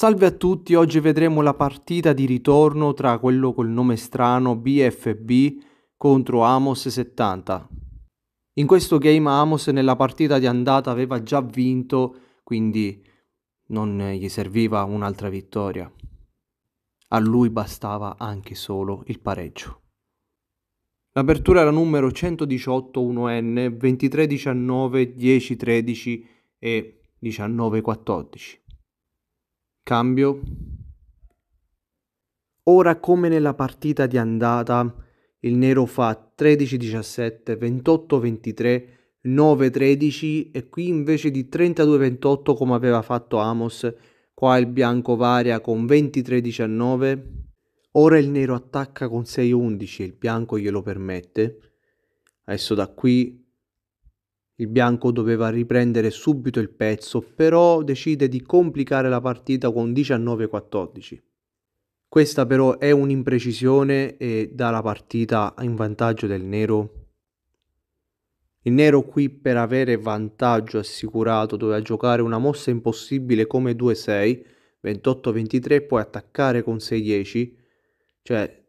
Salve a tutti, oggi vedremo la partita di ritorno tra quello col nome strano BFB contro Amos 70. In questo game Amos nella partita di andata aveva già vinto, quindi non gli serviva un'altra vittoria. A lui bastava anche solo il pareggio. L'apertura era numero 118 1N, 2319, 1013 e 1914. Cambio. Ora come nella partita di andata il nero fa 13-17, 28-23, 9-13 e qui invece di 32-28 come aveva fatto Amos, qua il bianco varia con 23-19. Ora il nero attacca con 6-11 e il bianco glielo permette. Adesso da qui il bianco doveva riprendere subito il pezzo, però decide di complicare la partita con 19-14. Questa però è un'imprecisione e dà la partita in vantaggio del nero. Il nero qui per avere vantaggio assicurato doveva giocare una mossa impossibile come 2-6, 28-23 e poi attaccare con 6-10. Cioè,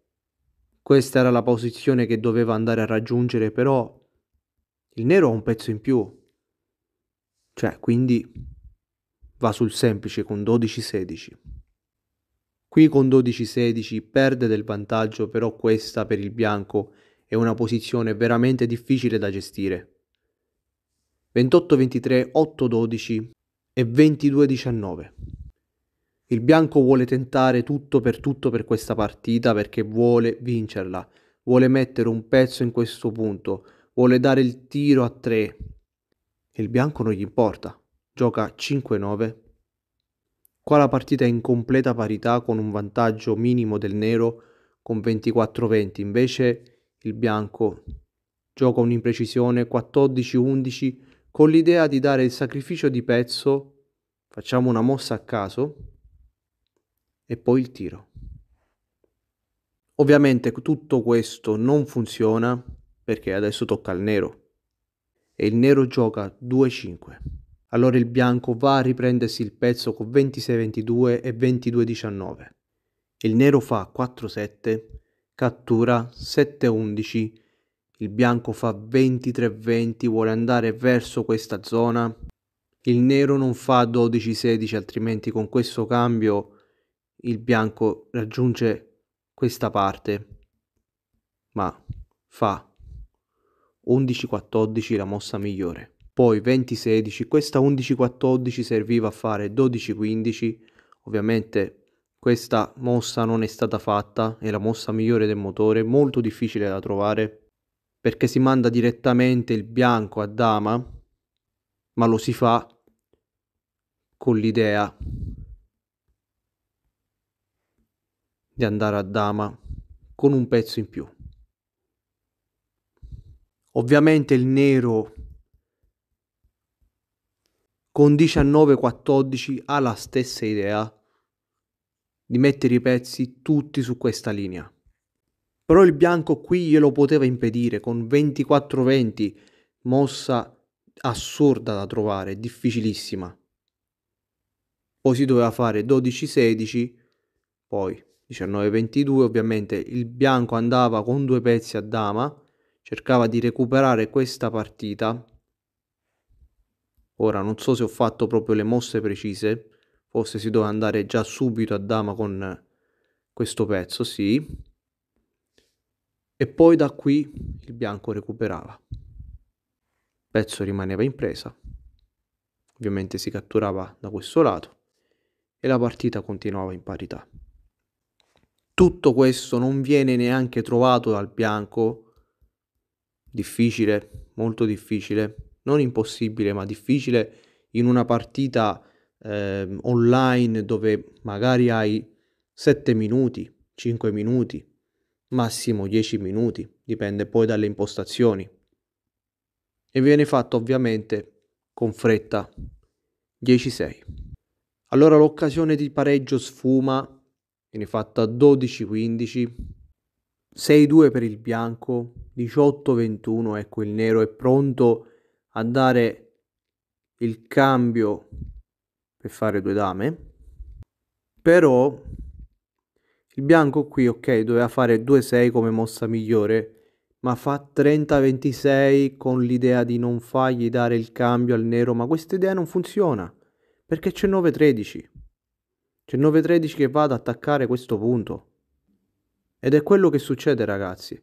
questa era la posizione che doveva andare a raggiungere, però il nero ha un pezzo in più. Cioè, quindi va sul semplice con 12-16. Qui con 12-16 perde del vantaggio, però questa per il bianco è una posizione veramente difficile da gestire. 28-23, 8-12 e 22-19. Il bianco vuole tentare tutto per tutto per questa partita perché vuole vincerla, vuole mettere un pezzo in questo punto, vuole dare il tiro a 3 il bianco non gli importa, gioca 5-9. Qua la partita è in completa parità con un vantaggio minimo del nero con 24-20, invece il bianco gioca un'imprecisione 14-11 con l'idea di dare il sacrificio di pezzo, facciamo una mossa a caso. E poi il tiro. Ovviamente tutto questo non funziona perché adesso tocca al nero e il nero gioca 2-5. Allora il bianco va a riprendersi il pezzo con 26-22 e 22-19. Il nero fa 4-7, cattura 7-11, il bianco fa 23-20, vuole andare verso questa zona. Il nero non fa 12-16, altrimenti con questo cambio il bianco raggiunge questa parte, ma fa 11-14 la mossa migliore. Poi 20-16, questa 11-14 serviva a fare 12-15, ovviamente questa mossa non è stata fatta, è la mossa migliore del motore, molto difficile da trovare, perché si manda direttamente il bianco a dama, ma lo si fa con l'idea di andare a dama con un pezzo in più. Ovviamente il nero con 19-14 ha la stessa idea di mettere i pezzi tutti su questa linea. Però il bianco qui glielo poteva impedire con 24-20, mossa assurda da trovare, difficilissima. Poi si doveva fare 12-16, poi 19-22, ovviamente il bianco andava con due pezzi a dama, cercava di recuperare questa partita. Ora non so se ho fatto proprio le mosse precise, forse si doveva andare già subito a dama con questo pezzo, sì. E poi da qui il bianco recuperava. Il pezzo rimaneva in presa. Ovviamente si catturava da questo lato e la partita continuava in parità. Tutto questo non viene neanche trovato dal bianco difficile, molto difficile, non impossibile, ma difficile in una partita eh, online dove magari hai 7 minuti, 5 minuti, massimo 10 minuti, dipende poi dalle impostazioni. E viene fatto ovviamente con fretta 10-6. Allora l'occasione di pareggio sfuma, viene fatta 12-15 6-2 per il bianco, 18-21, ecco il nero è pronto a dare il cambio per fare due dame. Però il bianco qui, ok, doveva fare 2-6 come mossa migliore, ma fa 30-26 con l'idea di non fargli dare il cambio al nero, ma questa idea non funziona, perché c'è 9-13. C'è 9-13 che va ad attaccare questo punto. Ed è quello che succede, ragazzi.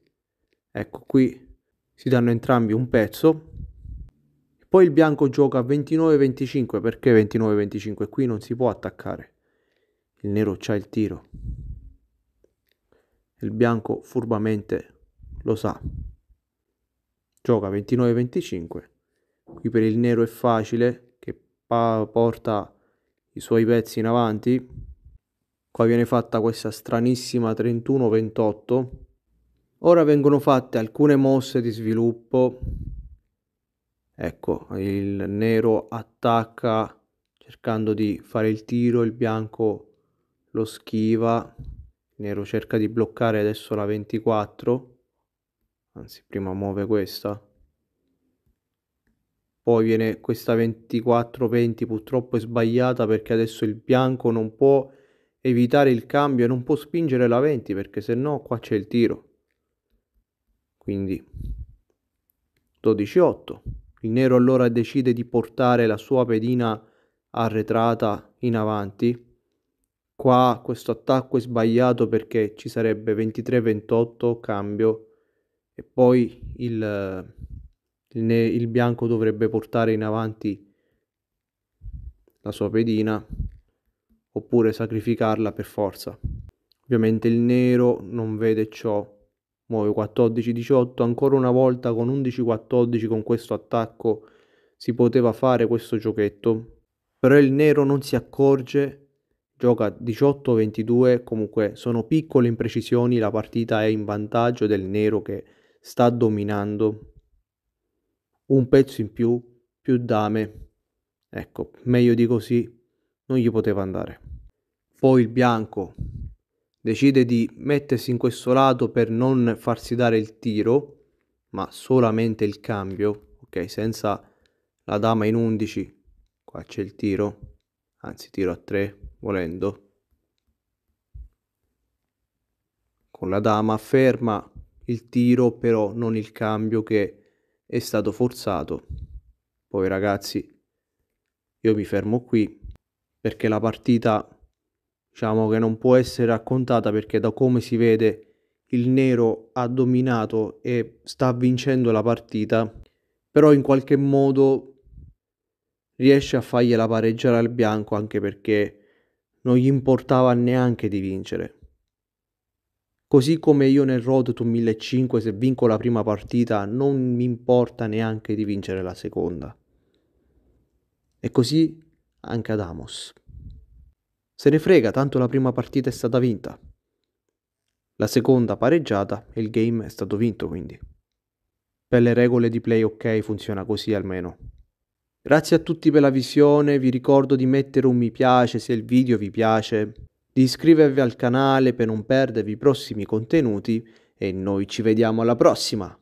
Ecco, qui si danno entrambi un pezzo. Poi il bianco gioca 29-25, perché 29-25? Qui non si può attaccare. Il nero c'ha il tiro. Il bianco furbamente lo sa. Gioca 29-25. Qui per il nero è facile, che porta i suoi pezzi in avanti. Qua viene fatta questa stranissima 31-28. Ora vengono fatte alcune mosse di sviluppo. Ecco, il nero attacca cercando di fare il tiro, il bianco lo schiva. Il nero cerca di bloccare adesso la 24 anzi prima muove questa poi viene questa 24-20 purtroppo è sbagliata perché adesso il bianco non può evitare il cambio e non può spingere la 20 perché se no qua c'è il tiro quindi 12-8 il nero allora decide di portare la sua pedina arretrata in avanti. Qua questo attacco è sbagliato perché ci sarebbe 23-28 cambio. E poi il, il, il bianco dovrebbe portare in avanti la sua pedina oppure sacrificarla per forza. Ovviamente il nero non vede ciò, muove 14-18, ancora una volta con 11-14 con questo attacco si poteva fare questo giochetto, però il nero non si accorge, gioca 18-22, comunque sono piccole imprecisioni, la partita è in vantaggio del nero che sta dominando. Un pezzo in più, più dame. Ecco, meglio di così non gli poteva andare. Poi il bianco decide di mettersi in questo lato per non farsi dare il tiro, ma solamente il cambio, ok, senza la dama in 11. Qua c'è il tiro, anzi tiro a 3 volendo. Con la dama ferma il tiro, però non il cambio che è stato forzato. Poi ragazzi, io mi fermo qui perché la partita diciamo che non può essere raccontata perché da come si vede il nero ha dominato e sta vincendo la partita, però in qualche modo riesce a fargliela pareggiare al bianco anche perché non gli importava neanche di vincere. Così come io nel Road to 1500 se vinco la prima partita non mi importa neanche di vincere la seconda. E così anche ad Amos. Se ne frega, tanto la prima partita è stata vinta. La seconda pareggiata e il game è stato vinto quindi. Per le regole di play ok funziona così almeno. Grazie a tutti per la visione, vi ricordo di mettere un mi piace se il video vi piace di iscrivervi al canale per non perdervi i prossimi contenuti e noi ci vediamo alla prossima!